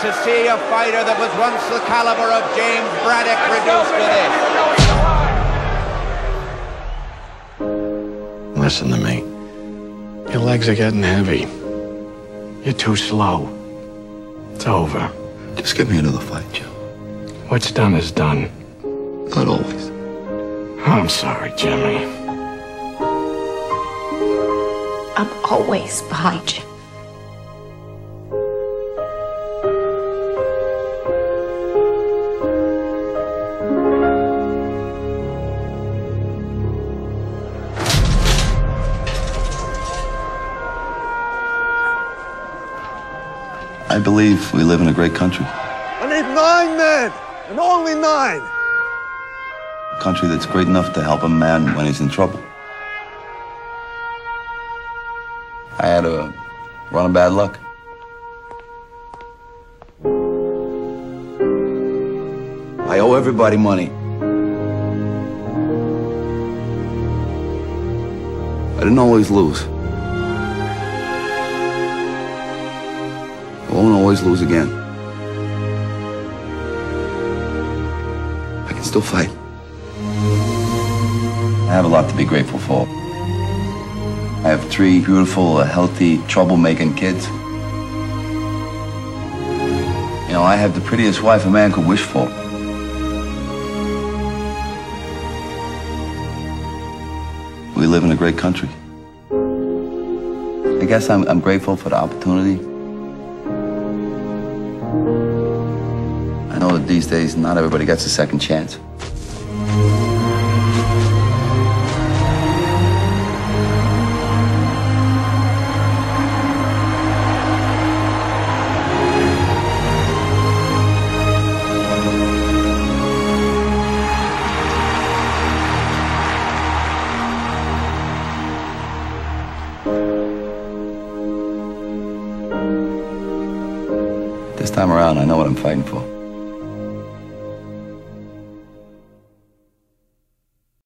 to see a fighter that was once the caliber of James Braddock reduced to this. Listen to me. Your legs are getting heavy. You're too slow. It's over. Just give me another fight, Joe. What's done is done. Not always. I'm sorry, Jimmy. I'm always behind you. I believe we live in a great country. I need nine men, and only nine. A country that's great enough to help a man when he's in trouble. I had a run of bad luck. I owe everybody money. I didn't always lose. Won't always lose again. I can still fight. I have a lot to be grateful for. I have three beautiful, uh, healthy, troublemaking kids. You know, I have the prettiest wife a man could wish for. We live in a great country. I guess I'm, I'm grateful for the opportunity. I know that these days not everybody gets a second chance. Time around, I know what I'm fighting for.